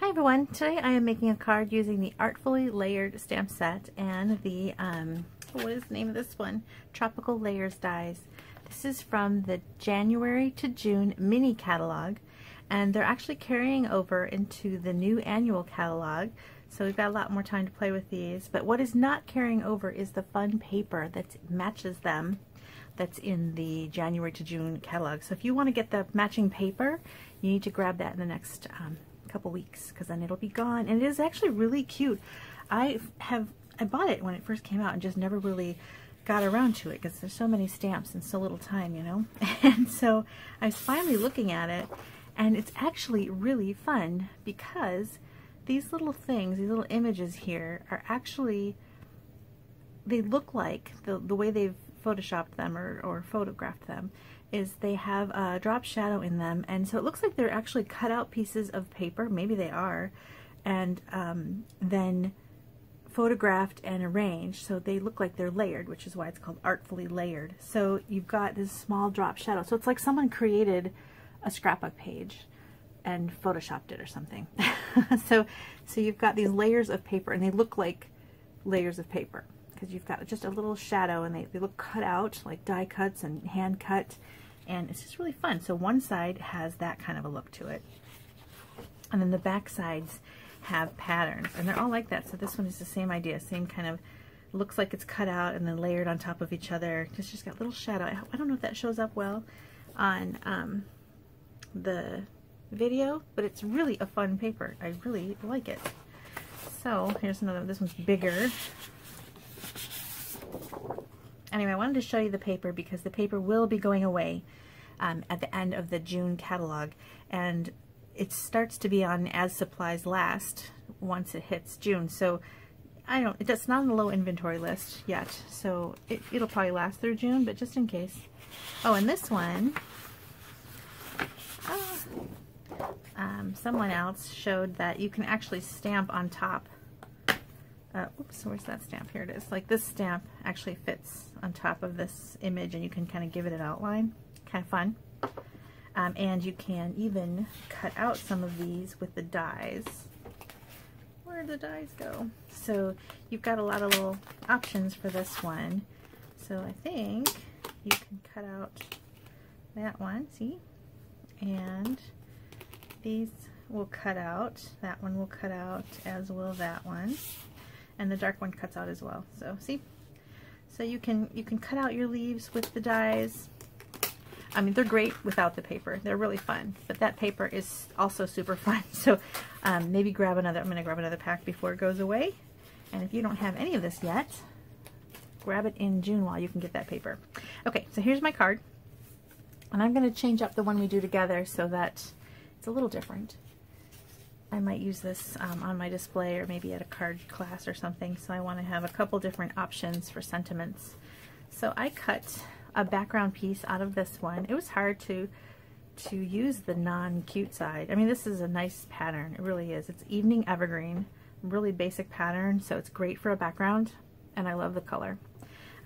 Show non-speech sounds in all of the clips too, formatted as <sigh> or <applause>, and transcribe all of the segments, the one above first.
Hi everyone, today I am making a card using the Artfully Layered stamp set and the, um, what is the name of this one? Tropical Layers dies. This is from the January to June mini catalog and they're actually carrying over into the new annual catalog so we've got a lot more time to play with these but what is not carrying over is the fun paper that matches them that's in the January to June catalog. So if you want to get the matching paper, you need to grab that in the next um, couple weeks because then it'll be gone. And it is actually really cute. I have I bought it when it first came out and just never really got around to it because there's so many stamps and so little time, you know. <laughs> And so I was finally looking at it and it's actually really fun because these little things, these little images here are actually they look like the, the way they've photoshopped them or, or photographed them is they have a drop shadow in them and so it looks like they're actually cut out pieces of paper. Maybe they are. And um, then photographed and arranged so they look like they're layered which is why it's called artfully layered. So you've got this small drop shadow. So it's like someone created a scrapbook page and photoshopped it or something. <laughs> So so you've got these layers of paper and they look like layers of paper because you've got just a little shadow and they, they look cut out like die cuts and hand cut and it's just really fun. So one side has that kind of a look to it and then the back sides have patterns and they're all like that. So this one is the same idea, same kind of looks like it's cut out and then layered on top of each other. It's just got little shadow. I don't know if that shows up well on um, the video, but it's really a fun paper. I really like it. So here's another, this one's bigger. Anyway, I wanted to show you the paper because the paper will be going away um, at the end of the June catalog and it starts to be on as supplies last once it hits June. So I don't, it's not on the low inventory list yet, so it, it'll probably last through June, but just in case. Oh, and this one, uh, um, someone else showed that you can actually stamp on top uh, oops, where's that stamp? Here it is. Like this stamp actually fits on top of this image and you can kind of give it an outline. Kind of fun. Um, and you can even cut out some of these with the dies. Where did the dies go? So you've got a lot of little options for this one. So I think you can cut out that one, see? And these will cut out. That one will cut out as will that one and the dark one cuts out as well. So see? So you can you can cut out your leaves with the dies. I mean, they're great without the paper. They're really fun, but that paper is also super <laughs> fun. So um, maybe grab another, I'm gonna grab another pack before it goes away. And if you don't have any of this yet, grab it in June while you can get that paper. Okay, so here's my card. And I'm gonna change up the one we do together so that it's a little different. I might use this um, on my display or maybe at a card class or something. So I want to have a couple different options for sentiments. So I cut a background piece out of this one. It was hard to to use the non-cute side. I mean, this is a nice pattern. It really is. It's Evening Evergreen, really basic pattern, so it's great for a background, and I love the color.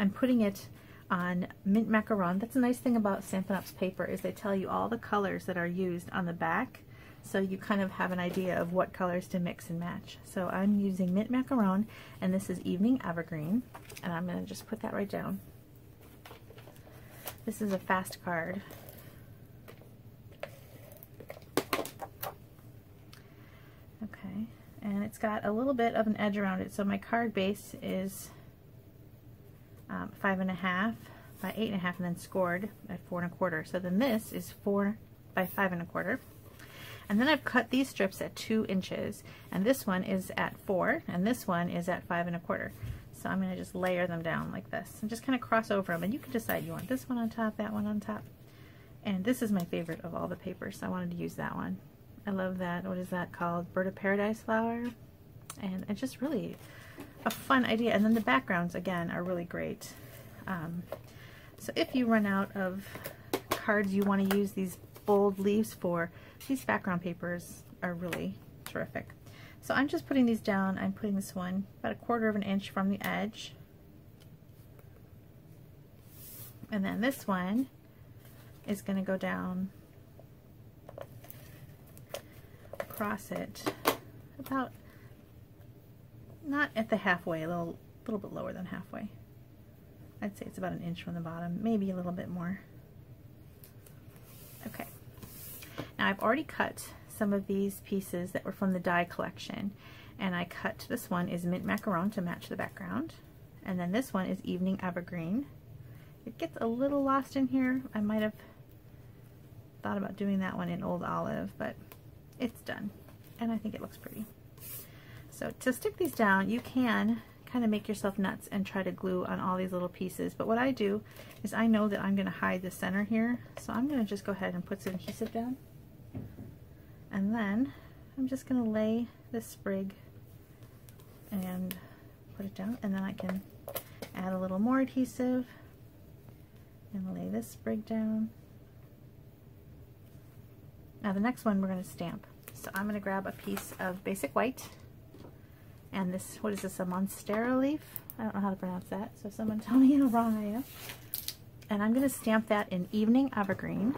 I'm putting it on mint macaron. That's a nice thing about Stampin' Up's paper is they tell you all the colors that are used on the back so you kind of have an idea of what colors to mix and match. So I'm using Mint Macaron, and this is Evening Evergreen, and I'm going to just put that right down. This is a fast card. Okay, and it's got a little bit of an edge around it, so my card base is um, five and a half by eight and a half, and then scored at four and a quarter. So then this is four by five and a quarter. And then I've cut these strips at two inches, and this one is at four, and this one is at five and a quarter. So I'm going to just layer them down like this and just kind of cross over them. And you can decide you want this one on top, that one on top. And this is my favorite of all the papers, so I wanted to use that one. I love that. What is that called? Bird of Paradise flower. And it's just really a fun idea. And then the backgrounds, again, are really great. Um, so if you run out of cards you want to use these bold leaves for, these background papers are really terrific. So I'm just putting these down. I'm putting this one about a quarter of an inch from the edge. And then this one is going to go down across it about, not at the halfway, a little, little bit lower than halfway. I'd say it's about an inch from the bottom, maybe a little bit more. Okay. Now I've already cut some of these pieces that were from the die collection. And I cut, this one is mint macaron to match the background. And then this one is evening evergreen. It gets a little lost in here. I might have thought about doing that one in old olive, but it's done. And I think it looks pretty. So to stick these down, you can kind of make yourself nuts and try to glue on all these little pieces. But what I do is I know that I'm going to hide the center here. So I'm going to just go ahead and put some adhesive down. And then I'm just going to lay this sprig and put it down. And then I can add a little more adhesive and lay this sprig down. Now the next one we're going to stamp. So I'm going to grab a piece of basic white and this, what is this, a Monstera leaf? I don't know how to pronounce that, so someone tell me how wrong I am. And I'm going to stamp that in Evening Evergreen.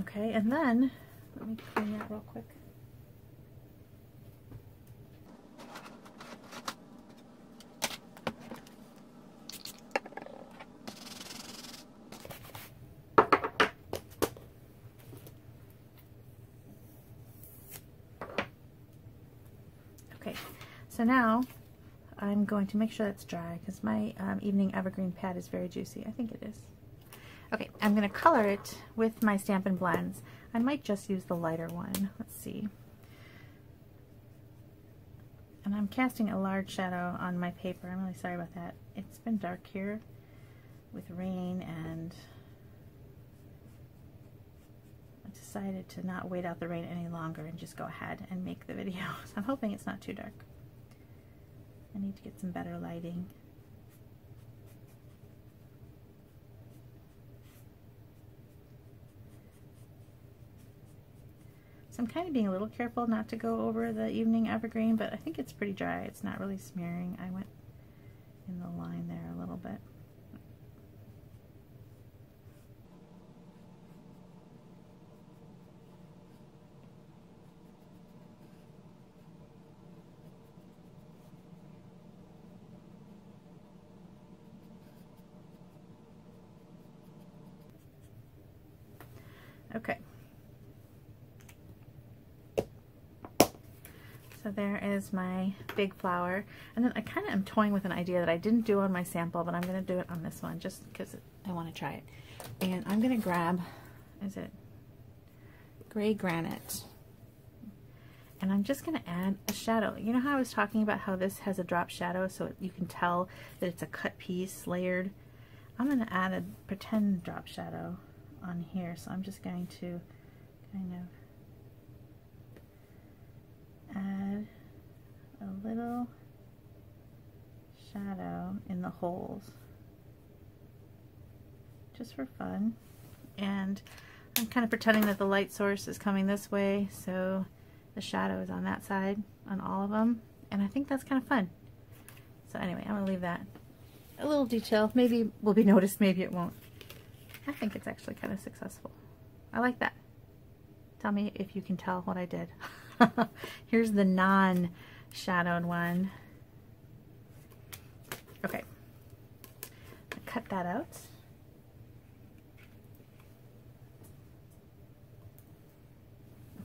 Okay, and then, let me clean that real quick. Okay, so now I'm going to make sure that's dry because my um, evening evergreen pad is very juicy. I think it is. Okay, I'm going to color it with my Stampin' Blends. I might just use the lighter one. Let's see. And I'm casting a large shadow on my paper. I'm really sorry about that. It's been dark here with rain and I decided to not wait out the rain any longer and just go ahead and make the <laughs> video. So I'm hoping it's not too dark. I need to get some better lighting. So I'm kind of being a little careful not to go over the evening evergreen, but I think it's pretty dry. It's not really smearing. I went in the line there a little bit. Okay. There is my big flower. And then I kind of am toying with an idea that I didn't do on my sample, but I'm going to do it on this one just because I want to try it. And I'm going to grab, is it gray granite? And I'm just going to add a shadow. You know how I was talking about how this has a drop shadow so you can tell that it's a cut piece layered? I'm going to add a pretend drop shadow on here. So I'm just going to kind of add a little shadow in the holes just for fun. And I'm kind of pretending that the light source is coming this way so the shadow is on that side on all of them and I think that's kind of fun. So anyway, I'm to leave that. A little detail, maybe will be noticed, maybe it won't. I think it's actually kind of successful. I like that. Tell me if you can tell what I did. <laughs> <laughs> Here's the non-shadowed one. Okay. cut that out.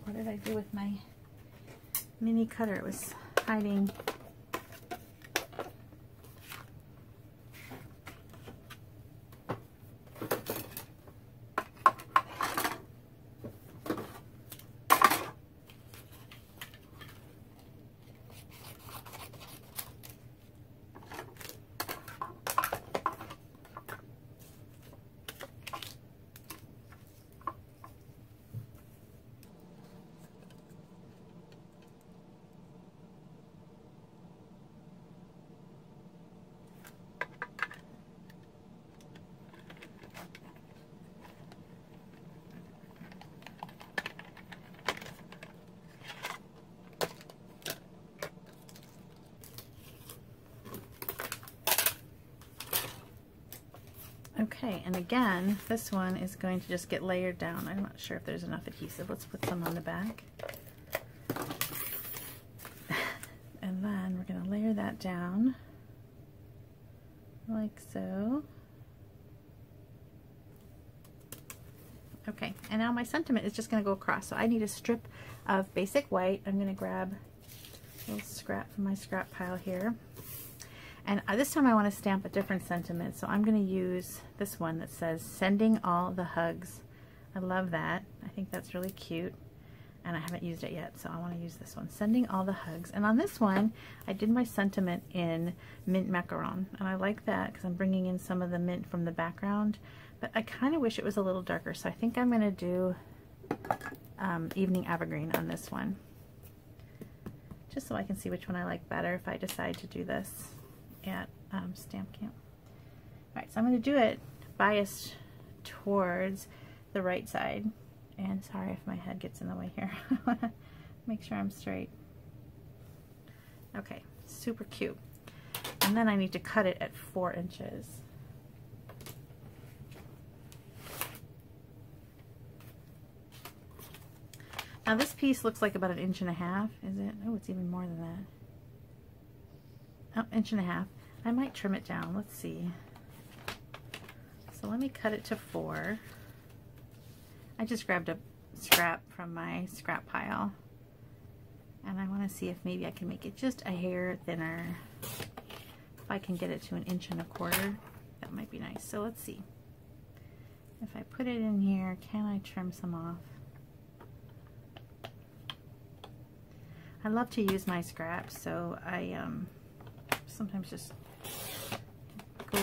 What did I do with my mini cutter? It was hiding Okay, and again, this one is going to just get layered down. I'm not sure if there's enough adhesive. Let's put some on the back. <laughs> and then we're going to layer that down like so. Okay, and now my sentiment is just going to go across. So I need a strip of basic white. I'm going to grab a little scrap from my scrap pile here. And uh, this time I want to stamp a different sentiment. So I'm going to use this one that says, sending all the hugs. I love that. I think that's really cute. And I haven't used it yet, so I want to use this one. Sending all the hugs. And on this one, I did my sentiment in mint macaron. And I like that because I'm bringing in some of the mint from the background. But I kind of wish it was a little darker. So I think I'm going to do um, evening evergreen on this one. Just so I can see which one I like better if I decide to do this at um, Stamp Camp. Alright, so I'm going to do it biased towards the right side. And sorry if my head gets in the way here. <laughs> Make sure I'm straight. Okay, super cute. And then I need to cut it at four inches. Now this piece looks like about an inch and a half, is it? Oh, it's even more than that. Oh, inch and a half. I might trim it down. Let's see. So let me cut it to four. I just grabbed a scrap from my scrap pile. And I want to see if maybe I can make it just a hair thinner. If I can get it to an inch and a quarter, that might be nice. So let's see. If I put it in here, can I trim some off? I love to use my scraps, so I um, sometimes just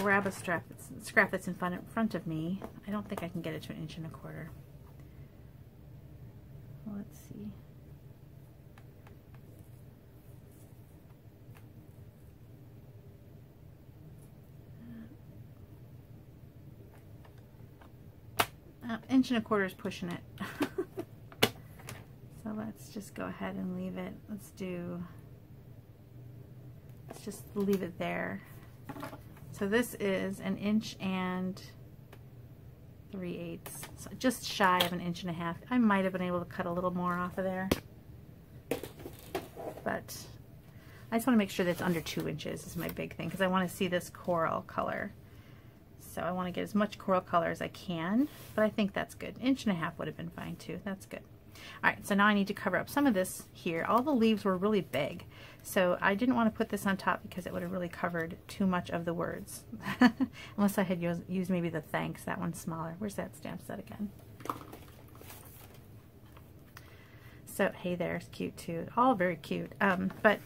grab a strap scrap that's in front, in front of me. I don't think I can get it to an inch and a quarter. Let's see. Uh, inch and a quarter is pushing it. <laughs> so let's just go ahead and leave it. Let's do, let's just leave it there. So this is an inch and 3 eighths, so just shy of an inch and a half. I might have been able to cut a little more off of there, but I just want to make sure that it's under two inches is my big thing because I want to see this coral color. So I want to get as much coral color as I can, but I think that's good. Inch and a half would have been fine too. That's good. All right, so now I need to cover up some of this here. All the leaves were really big, so I didn't want to put this on top because it would have really covered too much of the words. <laughs> Unless I had used, maybe the thanks, that one's smaller. Where's that stamp set again? So, hey there's cute too. All very cute. Um, but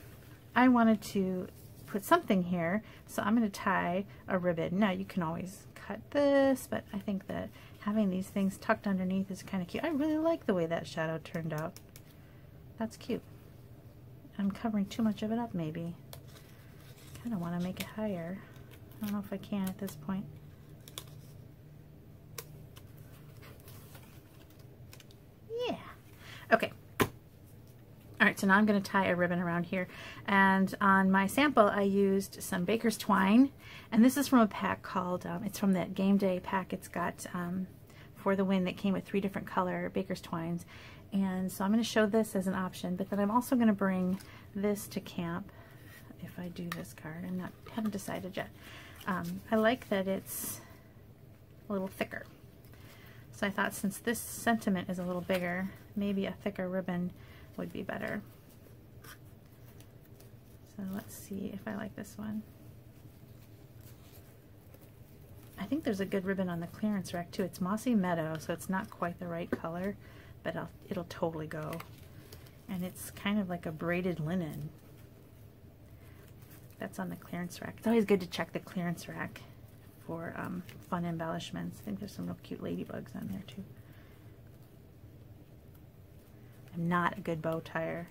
I wanted to put something here, so I'm going to tie a ribbon. Now, you can always cut this, but I think that having these things tucked underneath is kind of cute. I really like the way that shadow turned out. That's cute. I'm covering too much of it up maybe. kind of want to make it higher. I don't know if I can at this point. Yeah. Okay. So now I'm going to tie a ribbon around here. And on my sample, I used some baker's twine. And this is from a pack called, um, it's from that Game Day pack. It's got um, For the Win that came with three different color baker's twines. And so I'm going to show this as an option, but then I'm also going to bring this to camp if I do this card. I'm not, haven't decided yet. Um, I like that it's a little thicker. So I thought since this sentiment is a little bigger, maybe a thicker ribbon would be better. So let's see if I like this one. I think there's a good ribbon on the clearance rack too. It's Mossy Meadow, so it's not quite the right color, but I'll, it'll totally go. And it's kind of like a braided linen. That's on the clearance rack. It's always good to check the clearance rack for um, fun embellishments. I think there's some real cute ladybugs on there too. I'm not a good bow tire.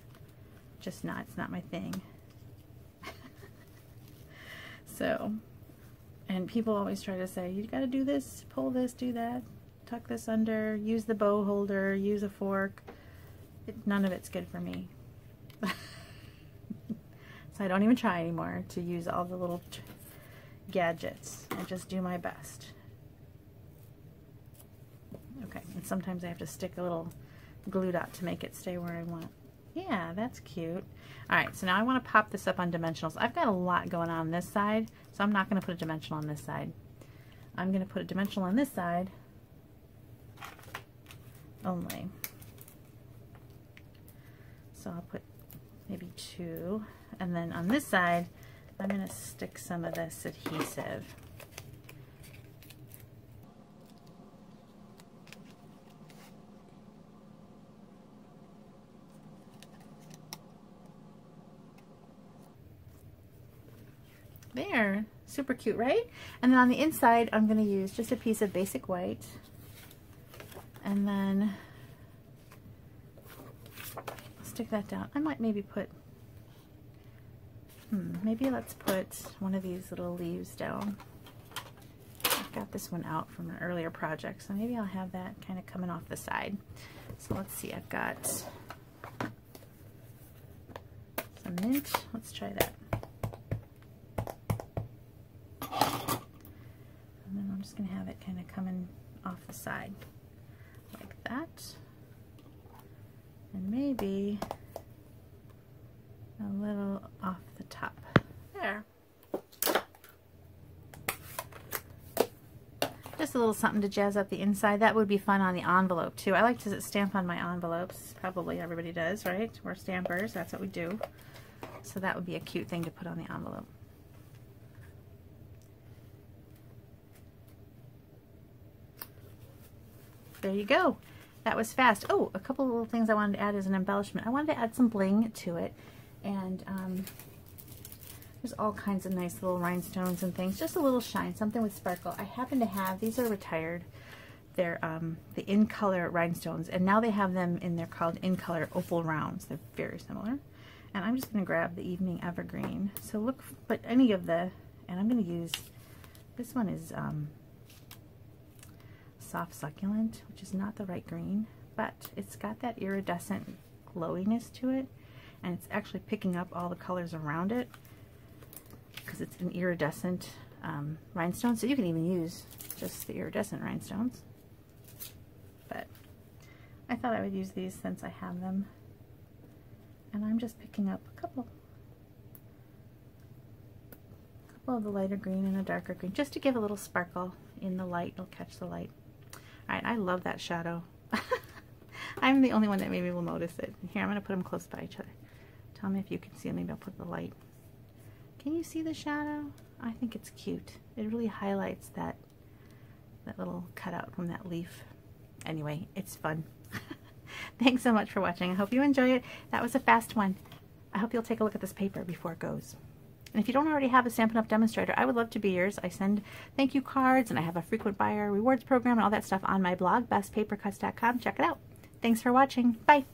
Just not. It's not my thing. <laughs> so, and people always try to say, you got to do this, pull this, do that, tuck this under, use the bow holder, use a fork. It, none of it's good for me. <laughs> so I don't even try anymore to use all the little gadgets. I just do my best. Okay, and sometimes I have to stick a little glue dot to make it stay where I want. Yeah, that's cute. All right, so now I want to pop this up on dimensionals. I've got a lot going on this side, so I'm not going to put a dimensional on this side. I'm going to put a dimensional on this side only. So I'll put maybe two. And then on this side, I'm going to stick some of this adhesive. There, super cute, right? And then on the inside, I'm going to use just a piece of basic white. And then stick that down. I might maybe put, hmm, maybe let's put one of these little leaves down. I've got this one out from an earlier project, so maybe I'll have that kind of coming off the side. So let's see, I've got some mint. Let's try that. And then I'm going to have it kind of coming off the side like that and maybe a little off the top. There. Just a little something to jazz up the inside. That would be fun on the envelope too. I like to stamp on my envelopes. Probably everybody does, right? We're stampers. That's what we do. So that would be a cute thing to put on the envelope. There you go that was fast. Oh, a couple of little things I wanted to add as an embellishment. I wanted to add some bling to it. And um, there's all kinds of nice little rhinestones and things. Just a little shine, something with sparkle. I happen to have, these are retired. They're um, the in color rhinestones. And now they have them in, they're called in color opal rounds. They're very similar. And I'm just going to grab the Evening Evergreen. So look, but any of the, and I'm going to use, this one is um, soft succulent, which is not the right green, but it's got that iridescent glowiness to it, and it's actually picking up all the colors around it because it's an iridescent um, rhinestone, so you can even use just the iridescent rhinestones. But I thought I would use these since I have them. And I'm just picking up a couple couple of the lighter green and the darker green, just to give a little sparkle in the light. It'll catch the light. Alright, I love that shadow. <laughs> I'm the only one that maybe will notice it. Here, I'm going to put them close by each other. Tell me if you can see them. Maybe I'll put the light. Can you see the shadow? I think it's cute. It really highlights that that little cutout from that leaf. Anyway, it's fun. <laughs> Thanks so much for watching. I hope you enjoy it. That was a fast one. I hope you'll take a look at this paper before it goes. And if you don't already have a Stampin' Up! demonstrator, I would love to be yours. I send thank you cards and I have a frequent buyer rewards program and all that stuff on my blog, bethspapercuts.com. Check it out. Thanks for watching. Bye.